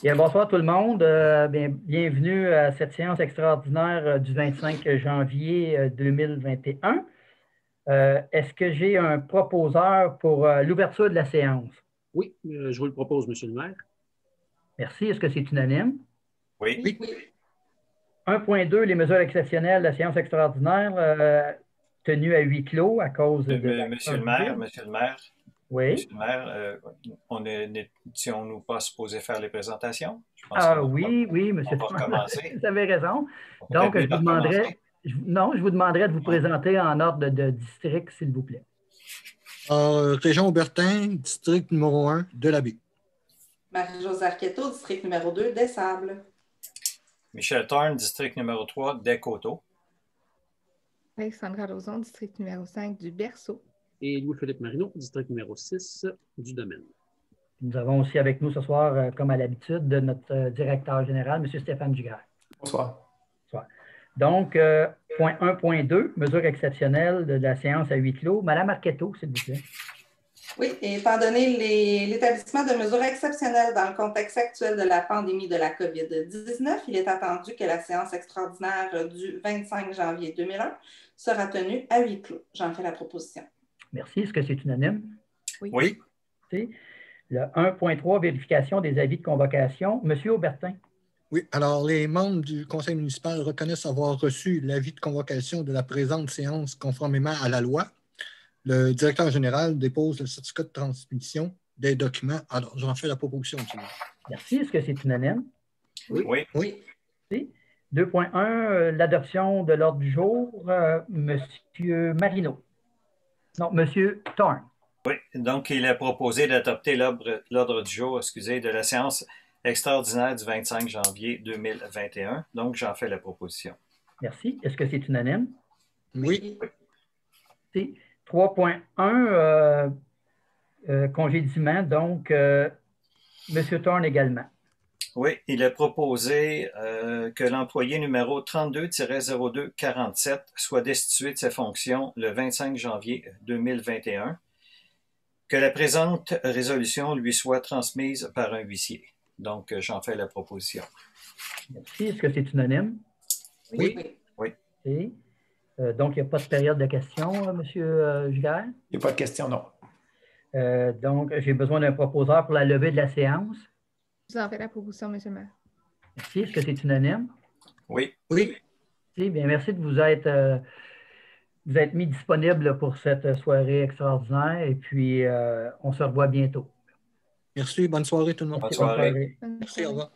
Bien, bonsoir tout le monde. Euh, bien, bienvenue à cette séance extraordinaire euh, du 25 janvier 2021. Euh, Est-ce que j'ai un proposeur pour l'ouverture de la séance? Oui, je vous le propose, Monsieur le maire. Merci. Est-ce que c'est unanime? Oui. oui. 1.2, les mesures exceptionnelles de la séance extraordinaire tenues à huis clos à cause de. Monsieur le maire, Monsieur le maire, oui. Monsieur le maire, euh, on est, si on nous pas supposé faire les présentations? ah oui, oui, monsieur. On va commencer. vous avez raison. Donc, je vous demanderai, non, je vous demanderai de vous présenter en ordre de, district, s'il vous plaît. Euh, région Aubertin, district numéro 1 de la baie. Marie-Josée Arquetto, district numéro 2 des Sables. Michel Thorne, district numéro 3 des Coteaux. Alexandra Lozon, district numéro 5 du Berceau et Louis-Philippe Marino, district numéro 6 du domaine. Nous avons aussi avec nous ce soir, euh, comme à l'habitude, notre euh, directeur général, M. Stéphane Dugard. Bonsoir. Bonsoir. Donc, euh, point 1.2, mesure exceptionnelle de la séance à huis clos. Madame Arquetto, s'il vous plaît. Oui, et étant donné l'établissement de mesures exceptionnelles dans le contexte actuel de la pandémie de la COVID-19, il est attendu que la séance extraordinaire du 25 janvier 2001 sera tenue à huis clos. J'en fais la proposition. Merci. Est-ce que c'est unanime? Oui. oui. Le 1.3, vérification des avis de convocation. Monsieur Aubertin. Oui, alors les membres du conseil municipal reconnaissent avoir reçu l'avis de convocation de la présente séance conformément à la loi. Le directeur général dépose le certificat de transmission des documents. Alors, j'en fais la proposition. Merci. Est-ce que c'est unanime? Oui. Oui. 2.1, euh, l'adoption de l'ordre du jour. Euh, Monsieur Marino. Non, Monsieur Thorne. Oui, donc il est proposé d'adopter l'ordre du jour, excusez, de la séance extraordinaire du 25 janvier 2021. Donc, j'en fais la proposition. Merci. Est-ce que c'est unanime? Oui. 3.1, euh, euh, congédiement, donc, euh, M. Thorne également. Oui, il est proposé euh, que l'employé numéro 32-0247 soit destitué de ses fonctions le 25 janvier 2021, que la présente résolution lui soit transmise par un huissier. Donc, euh, j'en fais la proposition. Merci. Est-ce que c'est unanime? Oui. Oui. Euh, donc, il n'y a pas de période de questions, M. Gilles? Il n'y a pas de questions, non. donc, j'ai besoin d'un proposeur pour la levée de la séance. Vous en faites la proposition, M. le maire. Merci. Est-ce que c'est unanime? Oui. Oui. bien, merci de vous être, euh, vous être mis disponible pour cette soirée extraordinaire et puis euh, on se revoit bientôt. Merci. Bonne soirée tout le monde. Bonne soirée. Merci. Au revoir.